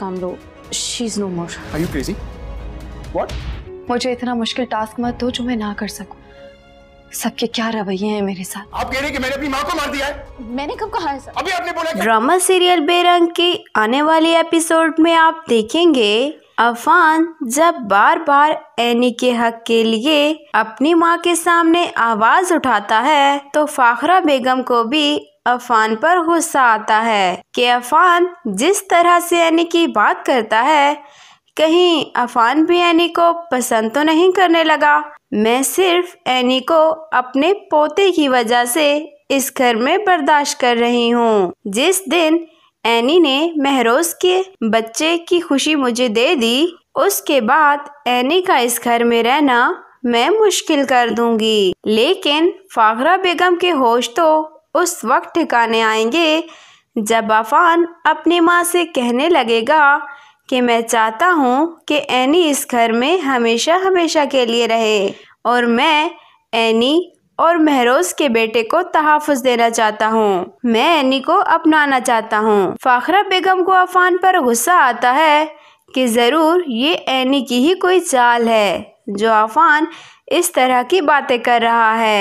काम लो। She is no more Are you crazy? What? मुझे इतना मुश्किल टास्क मत दो जो मैं ना कर सकूँ। सबके क्या रवैये हैं मेरे साथ? आप कह रहे हैं कि मैंने अपनी माँ को मार दिया है। मैंने कब कहा है सर? अभी आपने बोला ड्रामा सीरियल बेरंग के आने वाले एपिसोड में आप देखेंगे अफान जब बार बार एनी के हक के लिए अपनी माँ के सामने आवाज़ उठाता है तो फाखरा बेगम को भी अफान पर गुस्सा आता है कि अफान जिस तरह से एनी की बात करता है, कहीं अफान भी एनी को पसंद तो नहीं करने लगा। मैं सिर्फ़ एनी को अपने पोते की वजह से इस घर में बर्दाश्त कर रही हूँ। जिस दिन एनी ने महरोज के बच्चे की खुशी मुझे दे दी, उसके बाद एनी का इस घर में रहना मैं मुश्किल कर दूँगी। लेकिन फाखरा बेगम के होश तो उस वक्त ठिकाने आएँगे जब अफान अपनी माँ से कहने लगेगा कि मैं चाहता हूँ कि एनी इस घर में हमेशा हमेशा के लिए रहे और मैं एनी और महरोज के बेटे को तहफ़ देना चाहता हूँ। मैं एनी को अपनाना चाहता हूँ। फाखरा बेगम को अफान पर गुस्सा आता है कि ज़रूर ये एनी की ही कोई चाल है, जो अफान इस तरह की बातें कर रहा है।